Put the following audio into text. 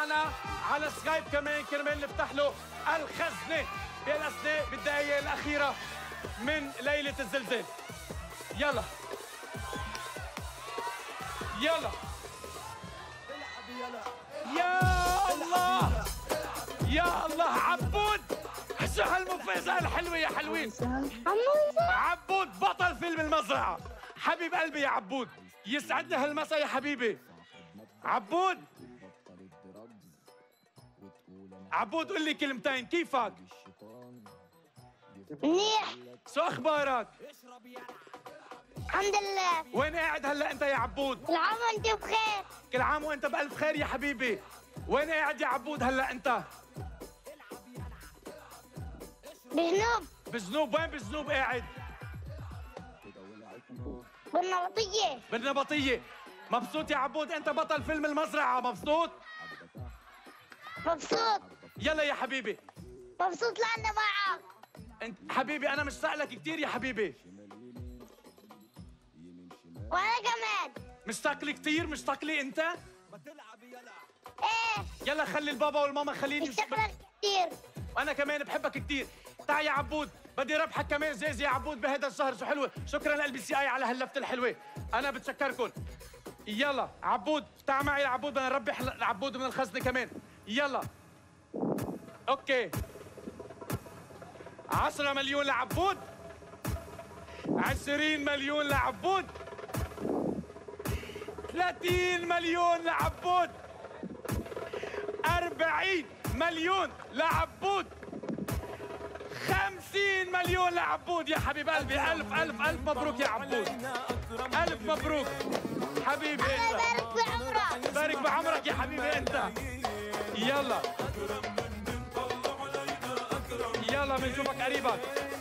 معنا على سكايب كمان كرمال نفتح له الخزنة. بالأثناء بالدقايق الأخيرة من ليلة الزلزال. يلا. يلا. يا الله. يا الله. عبود. شو هالمفاجأة الحلوة يا حلوين؟ عبود بطل فيلم المزرعة. حبيب قلبي يا عبود. يسعدنا هالمساء يا حبيبي. عبود. عبود قول لي كلمتين كيفك؟ منيح شو أخبارك؟ الحمد لله وين قاعد هلا أنت يا عبود؟ العام وأنت بخير كل عام وأنت بألف خير يا حبيبي وين قاعد يا عبود هلا أنت؟ بجنوب بجنوب وين بجنوب قاعد؟ بالنبطية بالنبطية مبسوط يا عبود أنت بطل فيلم المزرعة مبسوط؟ مبسوط يلا يا حبيبي. مبسوط لأني معك. انت حبيبي أنا مشتاق لك كثير يا حبيبي. وأنا كمان. مشتاق لي كثير مشتاق لي أنت؟ إيه. يلا خلي البابا والماما خليني. مشتاق لك كثير وأنا كمان بحبك كثير تعال يا عبود. بدي ربحك كمان جايزه يا عبود بهذا الشهر. شو حلوة. شكرا لقلبي CI على هاللفتة الحلوة. أنا بتشكركم. يلا عبود تعال معي يا عبود. بدنا نربح عبود من الخزنة كمان. يلا. أوكي. عشرة مليون لعبود. عشرين مليون لعبود. ثلاثين مليون لعبود. أربعين مليون لعبود. خمسين مليون لعبود. يا حبيب قلبي ألف ألف ألف مبروك يا عبود. ألف مبروك. حبيبي يبارك بعمرك. بارك بعمرك يا حبيبي أنت. يلا. Cariba.